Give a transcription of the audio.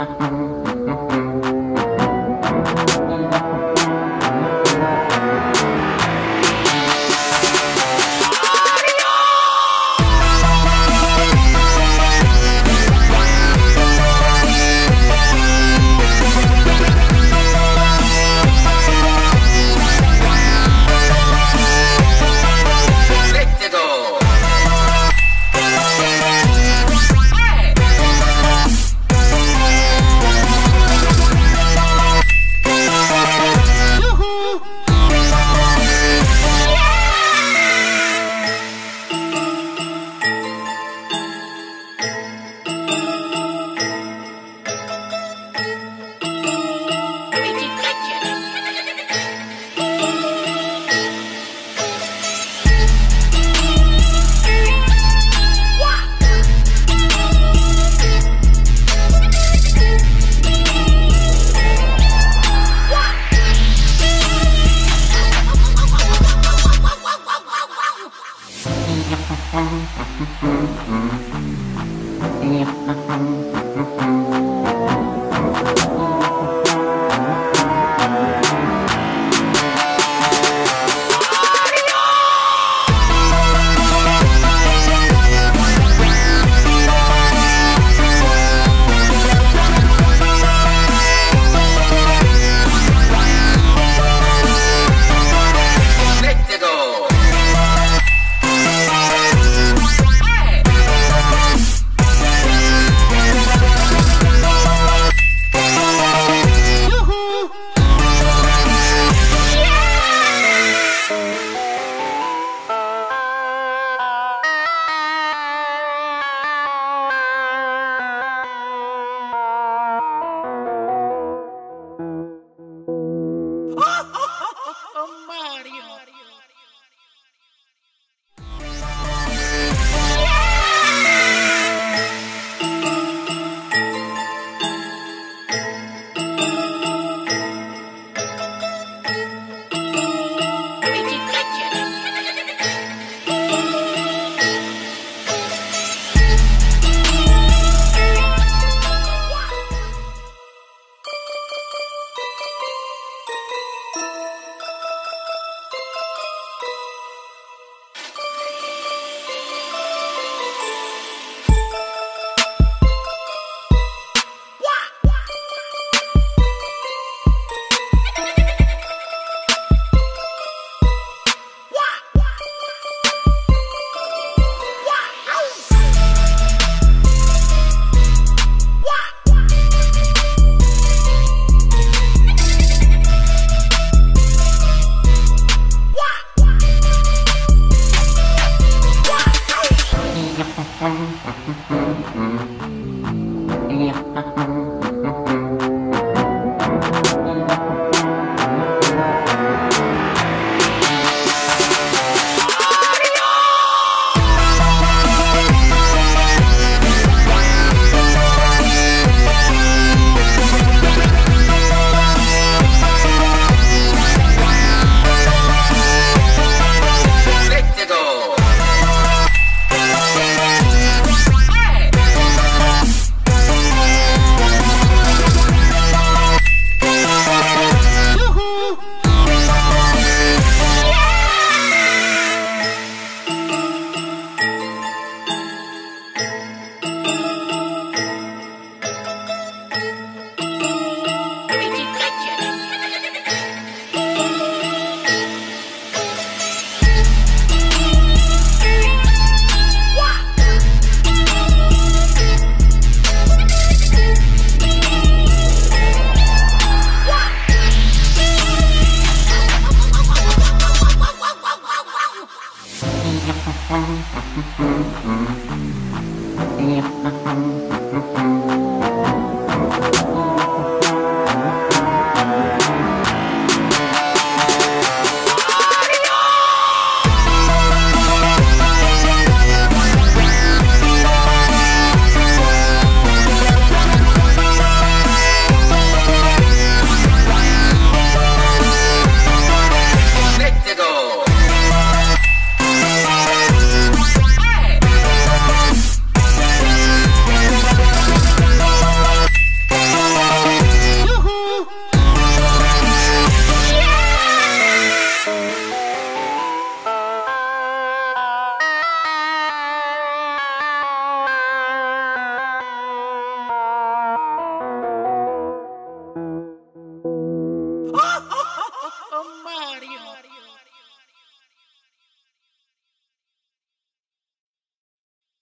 Mm-hmm. Thank you. Mm-hmm. Thank hum, you. Hum, hum.